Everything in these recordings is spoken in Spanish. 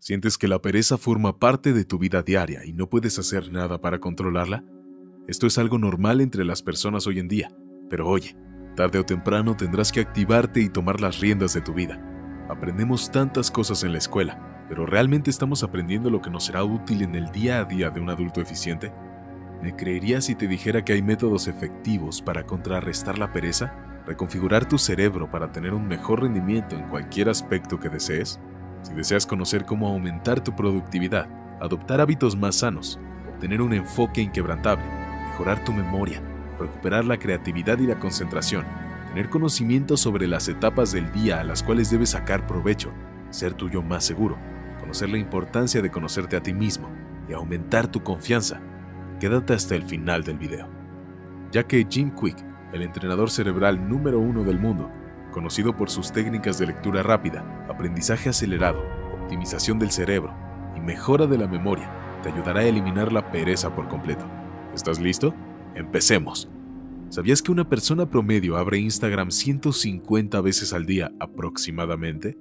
¿Sientes que la pereza forma parte de tu vida diaria y no puedes hacer nada para controlarla? Esto es algo normal entre las personas hoy en día, pero oye, tarde o temprano tendrás que activarte y tomar las riendas de tu vida. Aprendemos tantas cosas en la escuela, pero ¿realmente estamos aprendiendo lo que nos será útil en el día a día de un adulto eficiente? ¿Me creerías si te dijera que hay métodos efectivos para contrarrestar la pereza? ¿Reconfigurar tu cerebro para tener un mejor rendimiento en cualquier aspecto que desees? Si deseas conocer cómo aumentar tu productividad, adoptar hábitos más sanos, obtener un enfoque inquebrantable, mejorar tu memoria, recuperar la creatividad y la concentración, tener conocimiento sobre las etapas del día a las cuales debes sacar provecho, ser tuyo más seguro, conocer la importancia de conocerte a ti mismo y aumentar tu confianza, quédate hasta el final del video. Ya que Jim Quick, el entrenador cerebral número uno del mundo, conocido por sus técnicas de lectura rápida, aprendizaje acelerado, optimización del cerebro y mejora de la memoria, te ayudará a eliminar la pereza por completo. ¿Estás listo? Empecemos. ¿Sabías que una persona promedio abre Instagram 150 veces al día aproximadamente?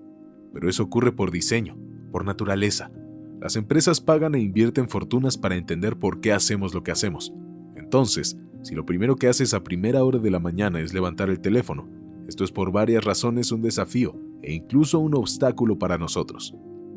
Pero eso ocurre por diseño, por naturaleza, las empresas pagan e invierten fortunas para entender por qué hacemos lo que hacemos. Entonces, si lo primero que haces a primera hora de la mañana es levantar el teléfono, esto es por varias razones un desafío e incluso un obstáculo para nosotros.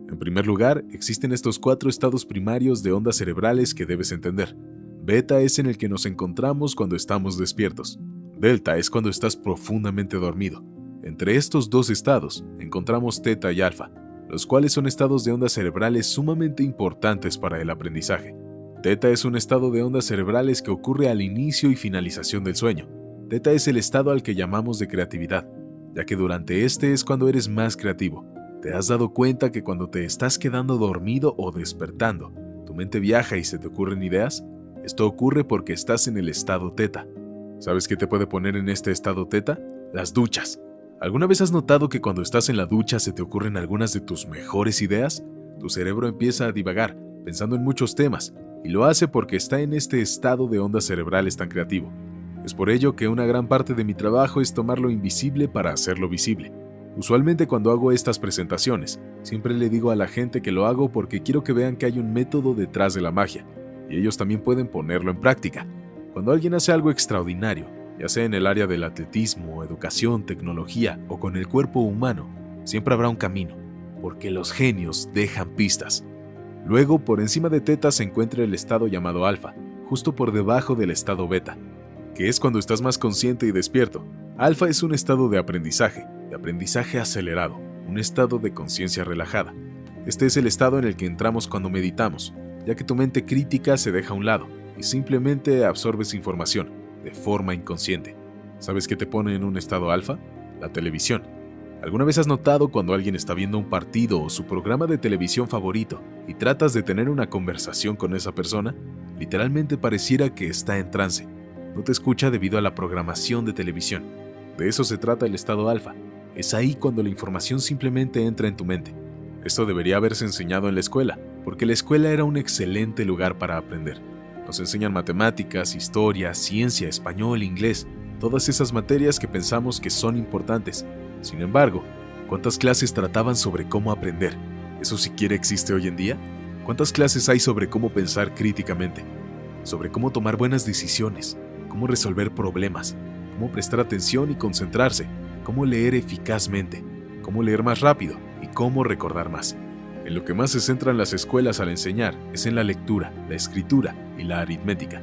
En primer lugar, existen estos cuatro estados primarios de ondas cerebrales que debes entender. Beta es en el que nos encontramos cuando estamos despiertos. Delta es cuando estás profundamente dormido. Entre estos dos estados encontramos teta y alfa, los cuales son estados de ondas cerebrales sumamente importantes para el aprendizaje. Teta es un estado de ondas cerebrales que ocurre al inicio y finalización del sueño. Teta es el estado al que llamamos de creatividad, ya que durante este es cuando eres más creativo. ¿Te has dado cuenta que cuando te estás quedando dormido o despertando, tu mente viaja y se te ocurren ideas? Esto ocurre porque estás en el estado teta. ¿Sabes qué te puede poner en este estado teta? Las duchas. ¿Alguna vez has notado que cuando estás en la ducha se te ocurren algunas de tus mejores ideas? Tu cerebro empieza a divagar, pensando en muchos temas, y lo hace porque está en este estado de ondas cerebrales tan creativo. Es por ello que una gran parte de mi trabajo es tomar lo invisible para hacerlo visible. Usualmente cuando hago estas presentaciones, siempre le digo a la gente que lo hago porque quiero que vean que hay un método detrás de la magia, y ellos también pueden ponerlo en práctica. Cuando alguien hace algo extraordinario, ya sea en el área del atletismo, educación, tecnología o con el cuerpo humano, siempre habrá un camino, porque los genios dejan pistas. Luego, por encima de teta se encuentra el estado llamado alfa, justo por debajo del estado beta, que es cuando estás más consciente y despierto. Alfa es un estado de aprendizaje, de aprendizaje acelerado, un estado de conciencia relajada. Este es el estado en el que entramos cuando meditamos, ya que tu mente crítica se deja a un lado y simplemente absorbes información de forma inconsciente. ¿Sabes qué te pone en un estado alfa? La televisión. ¿Alguna vez has notado cuando alguien está viendo un partido o su programa de televisión favorito y tratas de tener una conversación con esa persona? Literalmente pareciera que está en trance. No te escucha debido a la programación de televisión. De eso se trata el estado alfa. Es ahí cuando la información simplemente entra en tu mente. Esto debería haberse enseñado en la escuela, porque la escuela era un excelente lugar para aprender. Nos enseñan matemáticas, historia, ciencia, español, inglés, todas esas materias que pensamos que son importantes. Sin embargo, ¿cuántas clases trataban sobre cómo aprender? ¿Eso siquiera existe hoy en día? ¿Cuántas clases hay sobre cómo pensar críticamente? Sobre cómo tomar buenas decisiones, cómo resolver problemas, cómo prestar atención y concentrarse, cómo leer eficazmente, cómo leer más rápido y cómo recordar más. En lo que más se centran las escuelas al enseñar es en la lectura, la escritura y la aritmética.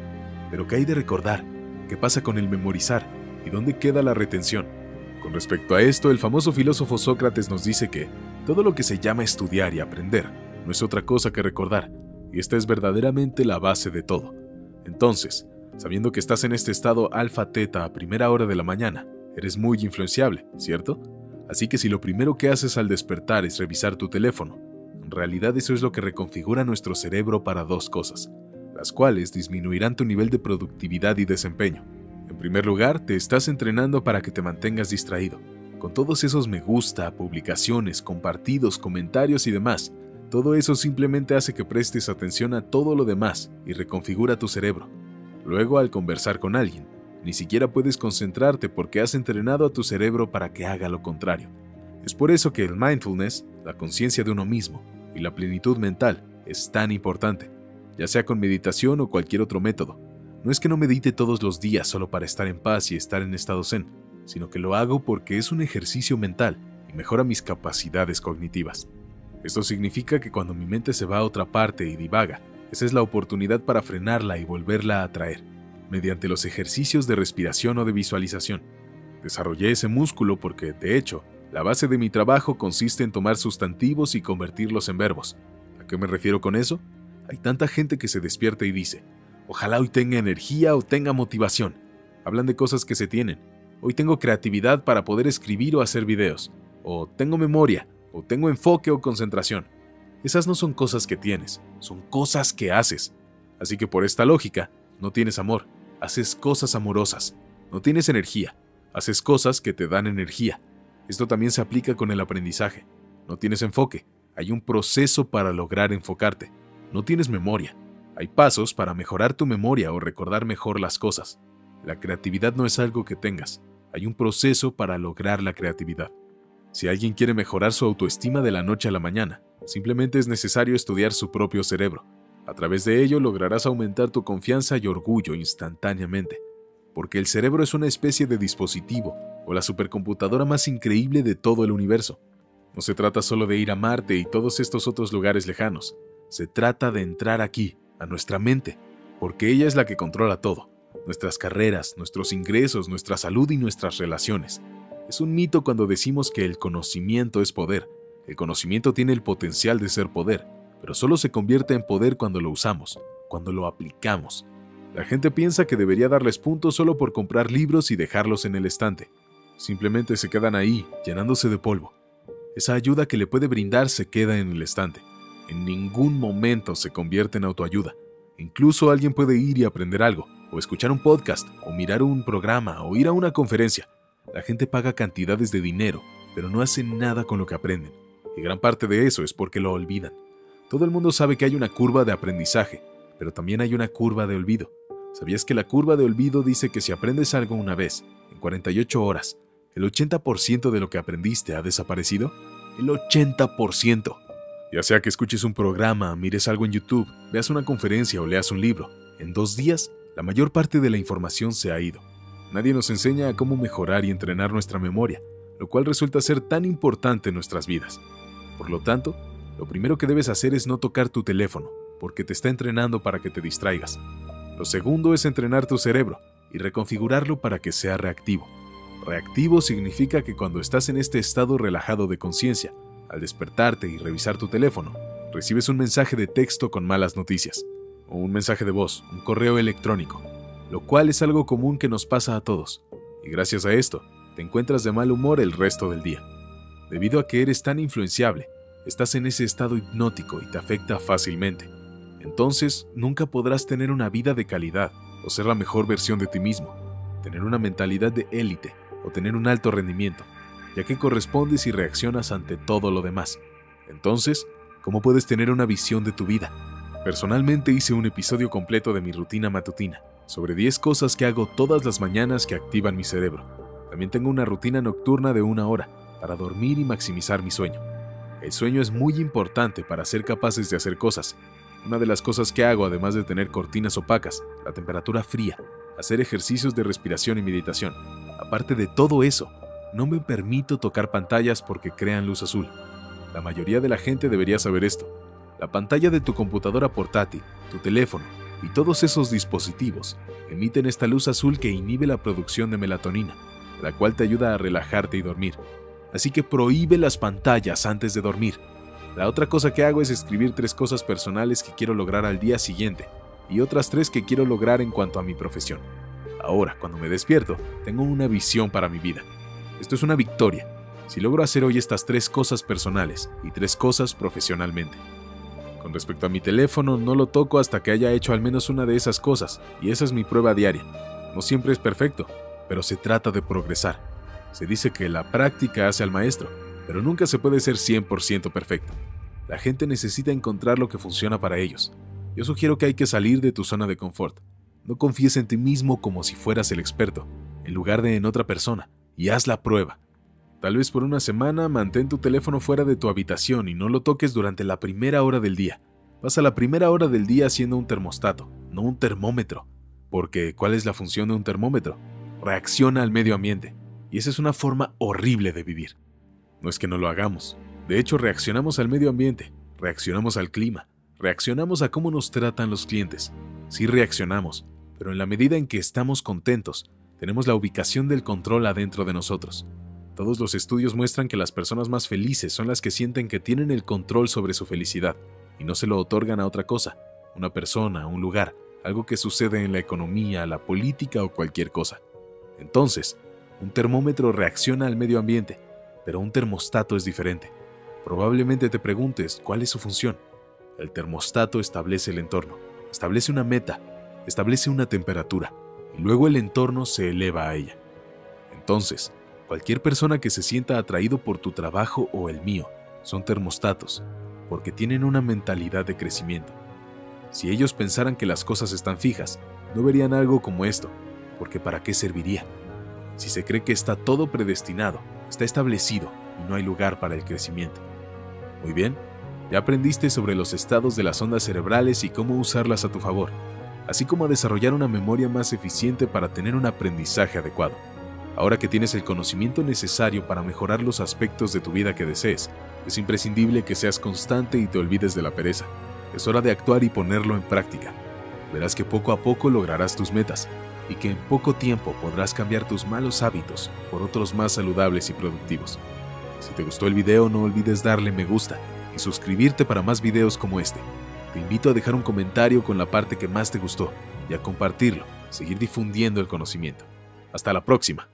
Pero ¿qué hay de recordar? ¿Qué pasa con el memorizar? ¿Y dónde queda la retención? Con respecto a esto, el famoso filósofo Sócrates nos dice que todo lo que se llama estudiar y aprender no es otra cosa que recordar, y esta es verdaderamente la base de todo. Entonces, sabiendo que estás en este estado alfa-teta a primera hora de la mañana, eres muy influenciable, ¿cierto? Así que si lo primero que haces al despertar es revisar tu teléfono, en realidad eso es lo que reconfigura nuestro cerebro para dos cosas, las cuales disminuirán tu nivel de productividad y desempeño. En primer lugar, te estás entrenando para que te mantengas distraído. Con todos esos me gusta, publicaciones, compartidos, comentarios y demás, todo eso simplemente hace que prestes atención a todo lo demás y reconfigura tu cerebro. Luego, al conversar con alguien, ni siquiera puedes concentrarte porque has entrenado a tu cerebro para que haga lo contrario. Es por eso que el mindfulness, la conciencia de uno mismo, y la plenitud mental es tan importante, ya sea con meditación o cualquier otro método. No es que no medite todos los días solo para estar en paz y estar en estado zen, sino que lo hago porque es un ejercicio mental y mejora mis capacidades cognitivas. Esto significa que cuando mi mente se va a otra parte y divaga, esa es la oportunidad para frenarla y volverla a atraer, mediante los ejercicios de respiración o de visualización. Desarrollé ese músculo porque, de hecho, la base de mi trabajo consiste en tomar sustantivos y convertirlos en verbos. ¿A qué me refiero con eso? Hay tanta gente que se despierta y dice, ojalá hoy tenga energía o tenga motivación. Hablan de cosas que se tienen. Hoy tengo creatividad para poder escribir o hacer videos. O tengo memoria, o tengo enfoque o concentración. Esas no son cosas que tienes, son cosas que haces. Así que por esta lógica, no tienes amor, haces cosas amorosas. No tienes energía, haces cosas que te dan energía. Esto también se aplica con el aprendizaje. No tienes enfoque, hay un proceso para lograr enfocarte. No tienes memoria, hay pasos para mejorar tu memoria o recordar mejor las cosas. La creatividad no es algo que tengas, hay un proceso para lograr la creatividad. Si alguien quiere mejorar su autoestima de la noche a la mañana, simplemente es necesario estudiar su propio cerebro. A través de ello lograrás aumentar tu confianza y orgullo instantáneamente, porque el cerebro es una especie de dispositivo o la supercomputadora más increíble de todo el universo. No se trata solo de ir a Marte y todos estos otros lugares lejanos, se trata de entrar aquí, a nuestra mente, porque ella es la que controla todo, nuestras carreras, nuestros ingresos, nuestra salud y nuestras relaciones. Es un mito cuando decimos que el conocimiento es poder. El conocimiento tiene el potencial de ser poder, pero solo se convierte en poder cuando lo usamos, cuando lo aplicamos. La gente piensa que debería darles puntos solo por comprar libros y dejarlos en el estante. Simplemente se quedan ahí, llenándose de polvo. Esa ayuda que le puede brindar se queda en el estante. En ningún momento se convierte en autoayuda. Incluso alguien puede ir y aprender algo, o escuchar un podcast, o mirar un programa, o ir a una conferencia, la gente paga cantidades de dinero, pero no hacen nada con lo que aprenden. Y gran parte de eso es porque lo olvidan. Todo el mundo sabe que hay una curva de aprendizaje, pero también hay una curva de olvido. ¿Sabías que la curva de olvido dice que si aprendes algo una vez, en 48 horas, el 80% de lo que aprendiste ha desaparecido? El 80%. Ya sea que escuches un programa, mires algo en YouTube, veas una conferencia o leas un libro, en dos días, la mayor parte de la información se ha ido. Nadie nos enseña a cómo mejorar y entrenar nuestra memoria, lo cual resulta ser tan importante en nuestras vidas. Por lo tanto, lo primero que debes hacer es no tocar tu teléfono, porque te está entrenando para que te distraigas. Lo segundo es entrenar tu cerebro y reconfigurarlo para que sea reactivo. Reactivo significa que cuando estás en este estado relajado de conciencia, al despertarte y revisar tu teléfono, recibes un mensaje de texto con malas noticias, o un mensaje de voz, un correo electrónico, lo cual es algo común que nos pasa a todos, y gracias a esto, te encuentras de mal humor el resto del día. Debido a que eres tan influenciable, estás en ese estado hipnótico y te afecta fácilmente. Entonces, nunca podrás tener una vida de calidad o ser la mejor versión de ti mismo, tener una mentalidad de élite o tener un alto rendimiento, ya que correspondes y reaccionas ante todo lo demás. Entonces, ¿cómo puedes tener una visión de tu vida? Personalmente hice un episodio completo de mi rutina matutina, sobre 10 cosas que hago todas las mañanas que activan mi cerebro. También tengo una rutina nocturna de una hora para dormir y maximizar mi sueño. El sueño es muy importante para ser capaces de hacer cosas. Una de las cosas que hago, además de tener cortinas opacas, la temperatura fría, hacer ejercicios de respiración y meditación. Aparte de todo eso, no me permito tocar pantallas porque crean luz azul. La mayoría de la gente debería saber esto. La pantalla de tu computadora portátil, tu teléfono, y todos esos dispositivos emiten esta luz azul que inhibe la producción de melatonina, la cual te ayuda a relajarte y dormir. Así que prohíbe las pantallas antes de dormir. La otra cosa que hago es escribir tres cosas personales que quiero lograr al día siguiente y otras tres que quiero lograr en cuanto a mi profesión. Ahora, cuando me despierto, tengo una visión para mi vida. Esto es una victoria, si logro hacer hoy estas tres cosas personales y tres cosas profesionalmente. Con respecto a mi teléfono, no lo toco hasta que haya hecho al menos una de esas cosas, y esa es mi prueba diaria. No siempre es perfecto, pero se trata de progresar. Se dice que la práctica hace al maestro, pero nunca se puede ser 100% perfecto. La gente necesita encontrar lo que funciona para ellos. Yo sugiero que hay que salir de tu zona de confort. No confíes en ti mismo como si fueras el experto, en lugar de en otra persona, y haz la prueba. Tal vez por una semana mantén tu teléfono fuera de tu habitación y no lo toques durante la primera hora del día. Pasa la primera hora del día siendo un termostato, no un termómetro. Porque, ¿cuál es la función de un termómetro? Reacciona al medio ambiente. Y esa es una forma horrible de vivir. No es que no lo hagamos. De hecho, reaccionamos al medio ambiente, reaccionamos al clima, reaccionamos a cómo nos tratan los clientes. Sí reaccionamos, pero en la medida en que estamos contentos, tenemos la ubicación del control adentro de nosotros. Todos los estudios muestran que las personas más felices son las que sienten que tienen el control sobre su felicidad y no se lo otorgan a otra cosa, una persona, un lugar, algo que sucede en la economía, la política o cualquier cosa. Entonces, un termómetro reacciona al medio ambiente, pero un termostato es diferente. Probablemente te preguntes cuál es su función. El termostato establece el entorno, establece una meta, establece una temperatura, y luego el entorno se eleva a ella. Entonces, cualquier persona que se sienta atraído por tu trabajo o el mío son termostatos, porque tienen una mentalidad de crecimiento. Si ellos pensaran que las cosas están fijas, no verían algo como esto, porque ¿para qué serviría? Si se cree que está todo predestinado, está establecido y no hay lugar para el crecimiento. Muy bien, ya aprendiste sobre los estados de las ondas cerebrales y cómo usarlas a tu favor, así como a desarrollar una memoria más eficiente para tener un aprendizaje adecuado. Ahora que tienes el conocimiento necesario para mejorar los aspectos de tu vida que desees, es imprescindible que seas constante y te olvides de la pereza. Es hora de actuar y ponerlo en práctica. Verás que poco a poco lograrás tus metas y que en poco tiempo podrás cambiar tus malos hábitos por otros más saludables y productivos. Si te gustó el video no olvides darle me gusta y suscribirte para más videos como este. Te invito a dejar un comentario con la parte que más te gustó y a compartirlo, seguir difundiendo el conocimiento. Hasta la próxima.